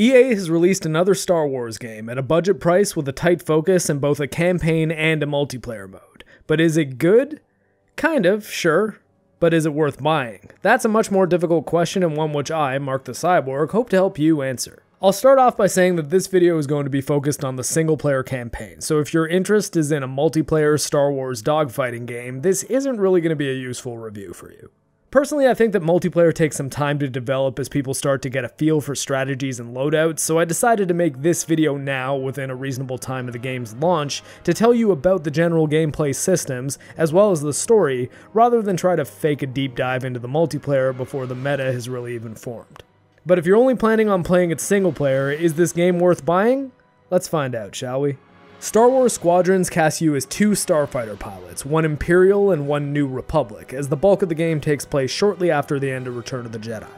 EA has released another Star Wars game at a budget price with a tight focus in both a campaign and a multiplayer mode. But is it good? Kind of, sure. But is it worth buying? That's a much more difficult question and one which I, Marc the Cyborg, hope to help you answer. I'll start off by saying that this video is going to be focused on the single player campaign, so if your interest is in a multiplayer Star Wars dogfighting game, this isn't really going to be a useful review for you. Personally, I think that multiplayer takes some time to develop as people start to get a feel for strategies and loadouts, so I decided to make this video now, within a reasonable time of the game's launch, to tell you about the general gameplay systems, as well as the story, rather than try to fake a deep dive into the multiplayer before the meta has really even formed. But if you're only planning on playing it single player, is this game worth buying? Let's find out, shall we? Star Wars Squadrons casts you as two starfighter pilots, one Imperial and one New Republic, as the bulk of the game takes place shortly after the end of Return of the Jedi.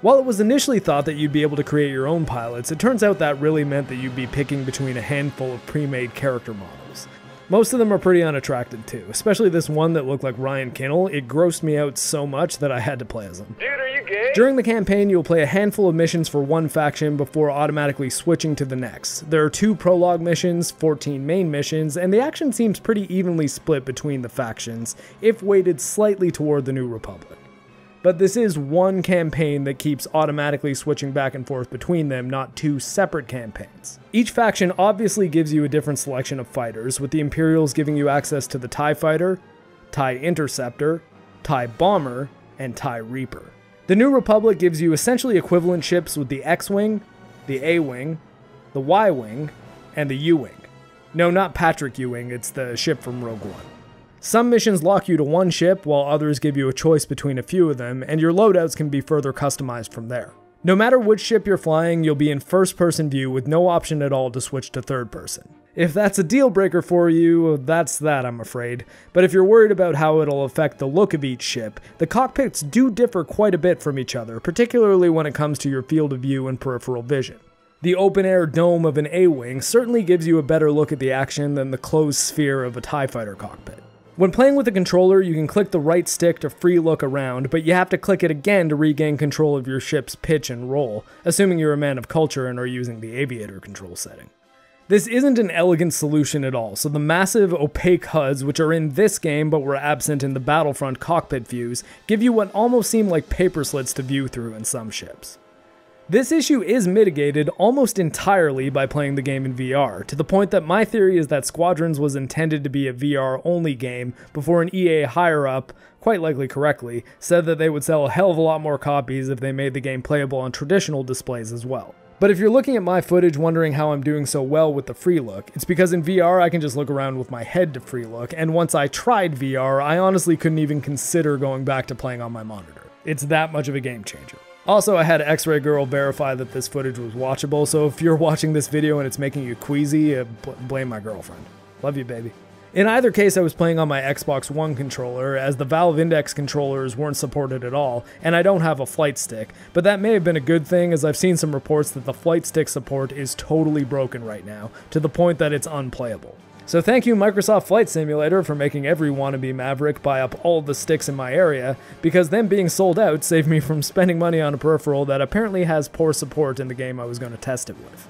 While it was initially thought that you'd be able to create your own pilots, it turns out that really meant that you'd be picking between a handful of pre-made character models. Most of them are pretty unattractive too, especially this one that looked like Ryan Kinel. It grossed me out so much that I had to play as him. Dude, During the campaign, you'll play a handful of missions for one faction before automatically switching to the next. There are two prologue missions, 14 main missions, and the action seems pretty evenly split between the factions, if weighted slightly toward the New Republic but this is one campaign that keeps automatically switching back and forth between them, not two separate campaigns. Each faction obviously gives you a different selection of fighters, with the Imperials giving you access to the TIE Fighter, TIE Interceptor, TIE Bomber, and TIE Reaper. The New Republic gives you essentially equivalent ships with the X-Wing, the A-Wing, the Y-Wing, and the U-Wing. No, not Patrick Ewing, it's the ship from Rogue One. Some missions lock you to one ship, while others give you a choice between a few of them, and your loadouts can be further customized from there. No matter which ship you're flying, you'll be in first person view with no option at all to switch to third person. If that's a deal breaker for you, that's that, I'm afraid. But if you're worried about how it'll affect the look of each ship, the cockpits do differ quite a bit from each other, particularly when it comes to your field of view and peripheral vision. The open air dome of an A Wing certainly gives you a better look at the action than the closed sphere of a TIE fighter cockpit. When playing with the controller, you can click the right stick to free look around, but you have to click it again to regain control of your ship's pitch and roll, assuming you're a man of culture and are using the aviator control setting. This isn't an elegant solution at all, so the massive opaque HUDs, which are in this game but were absent in the Battlefront cockpit views, give you what almost seem like paper slits to view through in some ships. This issue is mitigated almost entirely by playing the game in VR, to the point that my theory is that Squadrons was intended to be a VR only game before an EA higher up, quite likely correctly, said that they would sell a hell of a lot more copies if they made the game playable on traditional displays as well. But if you're looking at my footage wondering how I'm doing so well with the free look, it's because in VR I can just look around with my head to free look, and once I tried VR, I honestly couldn't even consider going back to playing on my monitor. It's that much of a game changer. Also, I had X-Ray Girl verify that this footage was watchable, so if you're watching this video and it's making you queasy, uh, bl blame my girlfriend. Love you, baby. In either case, I was playing on my Xbox One controller, as the Valve Index controllers weren't supported at all, and I don't have a flight stick, but that may have been a good thing as I've seen some reports that the flight stick support is totally broken right now, to the point that it's unplayable. So thank you Microsoft Flight Simulator for making every wannabe Maverick buy up all the sticks in my area, because them being sold out saved me from spending money on a peripheral that apparently has poor support in the game I was going to test it with.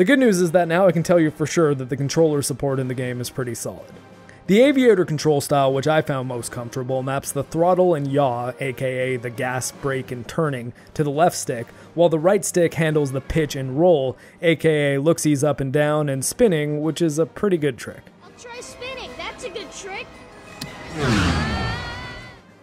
The good news is that now I can tell you for sure that the controller support in the game is pretty solid. The aviator control style, which I found most comfortable, maps the throttle and yaw, aka the gas, brake, and turning, to the left stick, while the right stick handles the pitch and roll, aka looksies up and down and spinning, which is a pretty good trick. I'll try spinning. That's a good trick.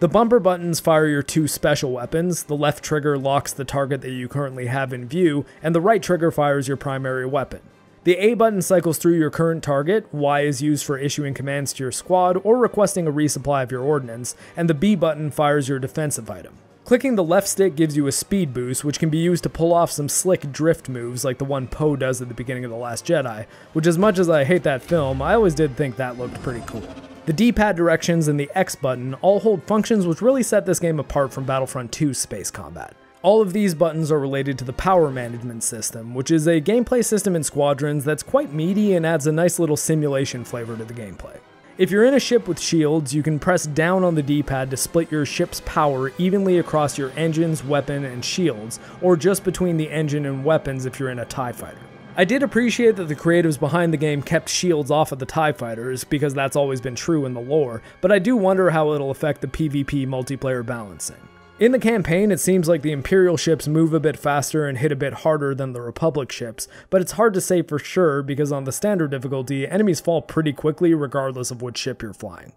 The bumper buttons fire your two special weapons. The left trigger locks the target that you currently have in view, and the right trigger fires your primary weapon. The A button cycles through your current target, Y is used for issuing commands to your squad or requesting a resupply of your ordnance, and the B button fires your defensive item. Clicking the left stick gives you a speed boost, which can be used to pull off some slick drift moves like the one Poe does at the beginning of The Last Jedi, which as much as I hate that film, I always did think that looked pretty cool. The D-pad directions and the X button all hold functions which really set this game apart from Battlefront 2's space combat. All of these buttons are related to the power management system, which is a gameplay system in Squadrons that's quite meaty and adds a nice little simulation flavor to the gameplay. If you're in a ship with shields, you can press down on the D-pad to split your ship's power evenly across your engines, weapon, and shields, or just between the engine and weapons if you're in a TIE fighter. I did appreciate that the creatives behind the game kept shields off of the TIE fighters, because that's always been true in the lore, but I do wonder how it'll affect the PvP multiplayer balancing. In the campaign, it seems like the Imperial ships move a bit faster and hit a bit harder than the Republic ships, but it's hard to say for sure because on the standard difficulty, enemies fall pretty quickly regardless of which ship you're flying.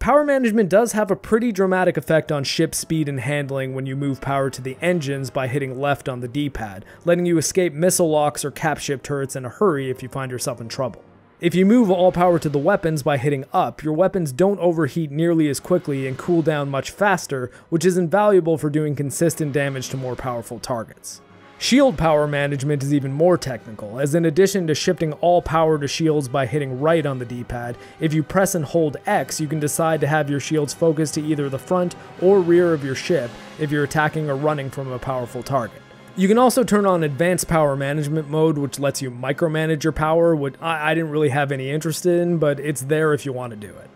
Power management does have a pretty dramatic effect on ship speed and handling when you move power to the engines by hitting left on the D-pad, letting you escape missile locks or cap ship turrets in a hurry if you find yourself in trouble. If you move all power to the weapons by hitting up, your weapons don't overheat nearly as quickly and cool down much faster, which is invaluable for doing consistent damage to more powerful targets. Shield power management is even more technical, as in addition to shifting all power to shields by hitting right on the D-pad, if you press and hold X, you can decide to have your shields focus to either the front or rear of your ship if you're attacking or running from a powerful target. You can also turn on advanced power management mode, which lets you micromanage your power, which I didn't really have any interest in, but it's there if you want to do it.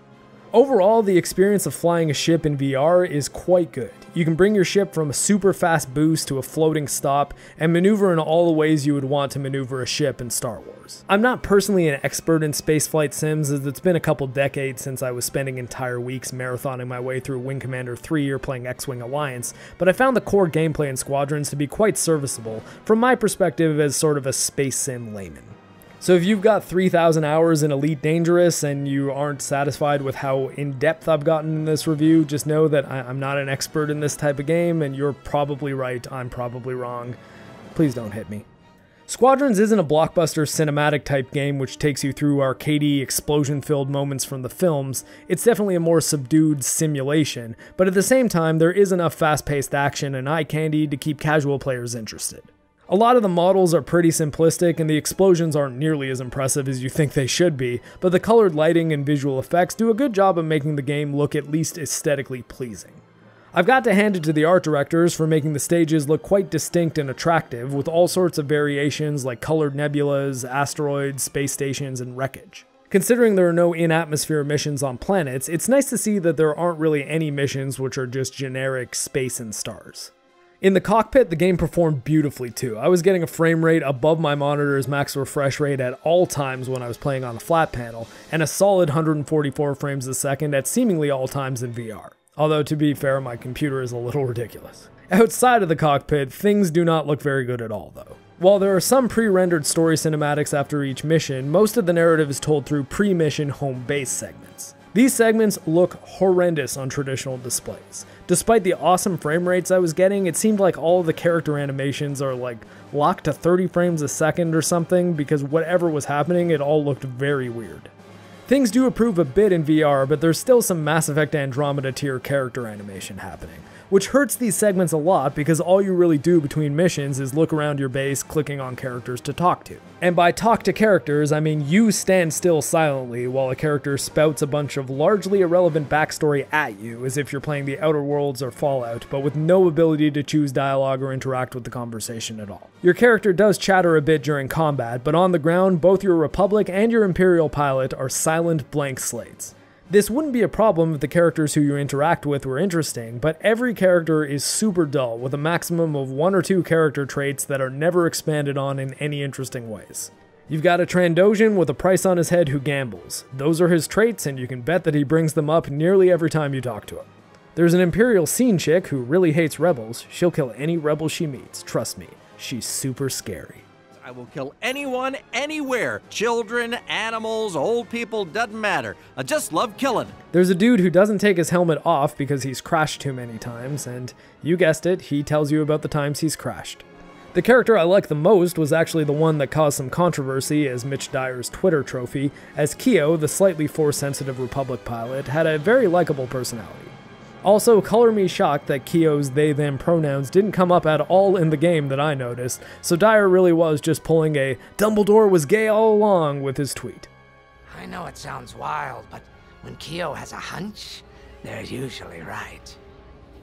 Overall, the experience of flying a ship in VR is quite good. You can bring your ship from a super fast boost to a floating stop, and maneuver in all the ways you would want to maneuver a ship in Star Wars. I'm not personally an expert in spaceflight sims, as it's been a couple decades since I was spending entire weeks marathoning my way through Wing Commander 3 or playing X-Wing Alliance, but I found the core gameplay in Squadrons to be quite serviceable, from my perspective as sort of a space sim layman. So if you've got 3,000 hours in Elite Dangerous and you aren't satisfied with how in-depth I've gotten in this review, just know that I- am not an expert in this type of game and you're probably right, I'm probably wrong. Please don't hit me. Squadrons isn't a blockbuster cinematic type game which takes you through arcadey, explosion filled moments from the films. It's definitely a more subdued simulation, but at the same time, there is enough fast paced action and eye candy to keep casual players interested. A lot of the models are pretty simplistic and the explosions aren't nearly as impressive as you think they should be, but the colored lighting and visual effects do a good job of making the game look at least aesthetically pleasing. I've got to hand it to the art directors for making the stages look quite distinct and attractive, with all sorts of variations like colored nebulas, asteroids, space stations, and wreckage. Considering there are no in atmosphere missions on planets, it's nice to see that there aren't really any missions which are just generic space and stars. In the cockpit, the game performed beautifully too. I was getting a frame rate above my monitor's max refresh rate at all times when I was playing on the flat panel, and a solid 144 frames a second at seemingly all times in VR. Although, to be fair, my computer is a little ridiculous. Outside of the cockpit, things do not look very good at all, though. While there are some pre-rendered story cinematics after each mission, most of the narrative is told through pre-mission home base segments. These segments look horrendous on traditional displays. Despite the awesome frame rates I was getting, it seemed like all the character animations are like locked to 30 frames a second or something because whatever was happening, it all looked very weird. Things do improve a bit in VR, but there's still some Mass Effect Andromeda tier character animation happening which hurts these segments a lot because all you really do between missions is look around your base clicking on characters to talk to. And by talk to characters, I mean you stand still silently while a character spouts a bunch of largely irrelevant backstory at you as if you're playing the Outer Worlds or Fallout, but with no ability to choose dialogue or interact with the conversation at all. Your character does chatter a bit during combat, but on the ground, both your Republic and your Imperial pilot are silent blank slates. This wouldn't be a problem if the characters who you interact with were interesting, but every character is super dull, with a maximum of one or two character traits that are never expanded on in any interesting ways. You've got a Trandoshan with a price on his head who gambles. Those are his traits, and you can bet that he brings them up nearly every time you talk to him. There's an Imperial scene chick who really hates rebels. She'll kill any rebel she meets, trust me. She's super scary. I will kill anyone, anywhere. Children, animals, old people, doesn't matter. I just love killing. There's a dude who doesn't take his helmet off because he's crashed too many times, and you guessed it, he tells you about the times he's crashed. The character I liked the most was actually the one that caused some controversy as Mitch Dyer's Twitter trophy, as Keo, the slightly Force-sensitive Republic pilot, had a very likable personality. Also, color me shocked that Keo's they them pronouns didn't come up at all in the game that I noticed, so Dyer really was just pulling a Dumbledore was gay all along with his tweet. I know it sounds wild, but when Keo has a hunch, they're usually right.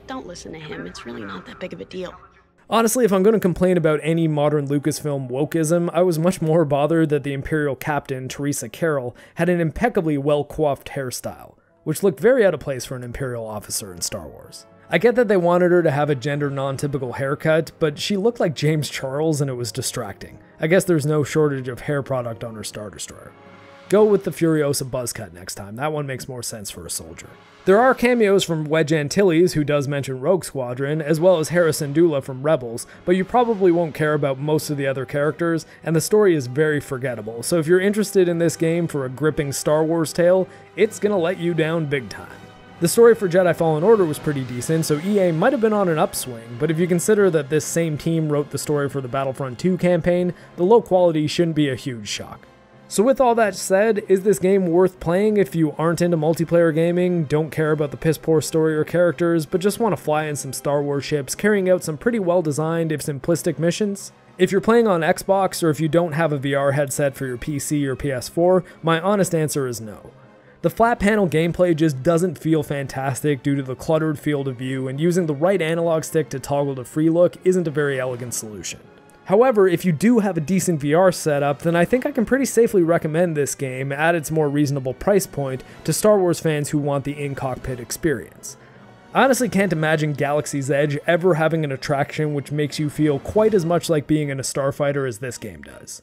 Don't listen to him, it's really not that big of a deal. Honestly, if I'm going to complain about any modern Lucasfilm wokeism, I was much more bothered that the Imperial captain, Teresa Kerrill, had an impeccably well coiffed hairstyle, which looked very out of place for an Imperial officer in Star Wars. I get that they wanted her to have a gender non typical haircut, but she looked like James Charles and it was distracting. I guess there's no shortage of hair product on her Star Destroyer. Go with the Furiosa buzz cut next time, that one makes more sense for a soldier. There are cameos from Wedge Antilles, who does mention Rogue Squadron, as well as Hera Syndulla from Rebels, but you probably won't care about most of the other characters, and the story is very forgettable, so if you're interested in this game for a gripping Star Wars tale, it's gonna let you down big time. The story for Jedi Fallen Order was pretty decent, so EA might have been on an upswing, but if you consider that this same team wrote the story for the Battlefront 2 campaign, the low quality shouldn't be a huge shock. So, with all that said, is this game worth playing if you aren't into multiplayer gaming, don't care about the piss poor story or characters, but just want to fly in some Star Wars ships carrying out some pretty well designed, if simplistic missions? If you're playing on Xbox or if you don't have a VR headset for your PC or PS4, my honest answer is no. The flat panel gameplay just doesn't feel fantastic due to the cluttered field of view, and using the right analog stick to toggle to free look isn't a very elegant solution. However, if you do have a decent VR setup, then I think I can pretty safely recommend this game at its more reasonable price point to Star Wars fans who want the in cockpit experience. I honestly can't imagine Galaxy's Edge ever having an attraction which makes you feel quite as much like being in a starfighter as this game does.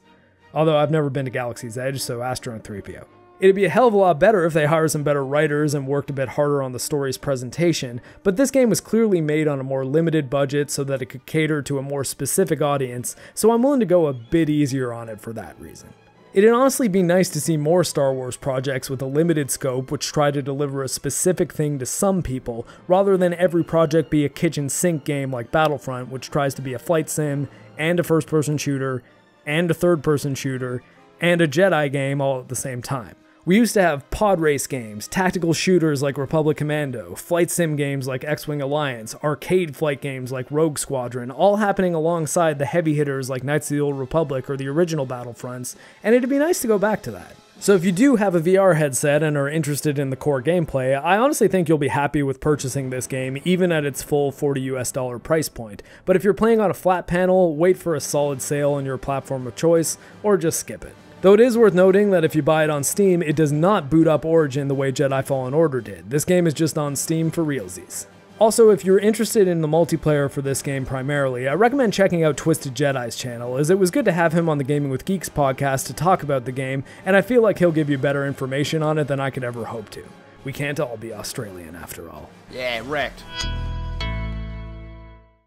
Although I've never been to Galaxy's Edge, so Astro and 3PO. It'd be a hell of a lot better if they hired some better writers and worked a bit harder on the story's presentation, but this game was clearly made on a more limited budget so that it could cater to a more specific audience, so I'm willing to go a bit easier on it for that reason. It'd honestly be nice to see more Star Wars projects with a limited scope which try to deliver a specific thing to some people, rather than every project be a kitchen sink game like Battlefront, which tries to be a flight sim, and a first person shooter, and a third person shooter, and a Jedi game all at the same time. We used to have pod race games, tactical shooters like Republic Commando, flight sim games like X Wing Alliance, arcade flight games like Rogue Squadron, all happening alongside the heavy hitters like Knights of the Old Republic or the original Battlefronts, and it'd be nice to go back to that. So if you do have a VR headset and are interested in the core gameplay, I honestly think you'll be happy with purchasing this game even at its full 40 US dollar price point. But if you're playing on a flat panel, wait for a solid sale on your platform of choice, or just skip it. Though it is worth noting that if you buy it on Steam, it does not boot up Origin the way Jedi Fallen Order did. This game is just on Steam for realsies. Also, if you're interested in the multiplayer for this game primarily, I recommend checking out Twisted Jedi's channel, as it was good to have him on the Gaming with Geeks podcast to talk about the game, and I feel like he'll give you better information on it than I could ever hope to. We can't all be Australian after all. Yeah, wrecked.